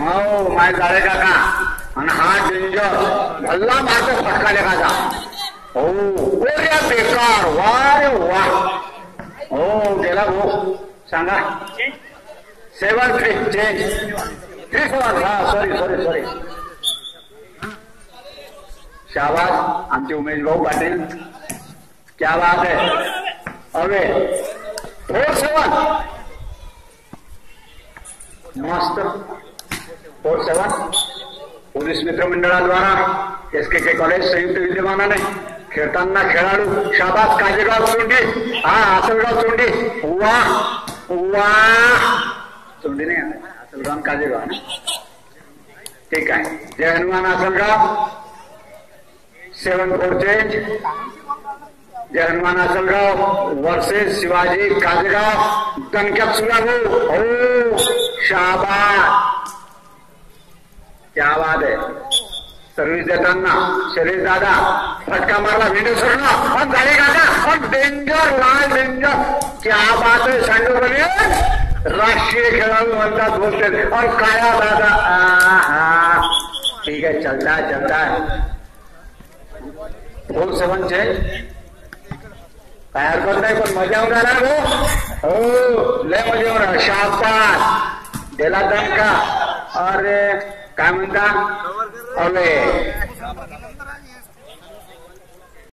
हो माय झाले काका. आणि हा डेंजर भल्ला मारतो फटका लेखाचा हो, ओऱ्या बेकार वा रे वा. हो, गेला भाऊ. सांगा. Seven three change three seven हा सॉरी सॉरी सॉरी शाबाश आमचे उमेश भाऊ पाटील. क्या बात है. હવે फोर सेवन. मस्त. फोर सेवन पोलीस मित्र मंडळाद्वारा एस के के कॉलेज संयुक्त विद्यमानाने खेळताना खेळाडू शाबास काजेगाव चोंडी. हा, आसलगाव चोंडी. वा वा चोंडी नाही, आसलगाव काजेगाव ठीक आहे. जय Hanuman Asalgaon. Seven four change जय हनुमान आसलगाव. वर्सेस शिवाजी काजेगाव दणक्यात सुरागू हो, शाबास. क्या बात आहे सर्व्हिस देताना शरीर दादा, फटका मारला व्हिडिओ सोडला पण झाले काका पण डेंजर लाल डेंजर क्या बात आहे सांडू बने? राष्ट्रीय खेळाडू म्हणतात बोलते और काया दादा. ठीक है, चलता है चलता है। फोर सेवन चेंज काय हरकत नाही पण मज़ा होणार आहे भाऊ हो लय मज़ा होणार शाबास दिला दणका अरे काय म्हणता अरे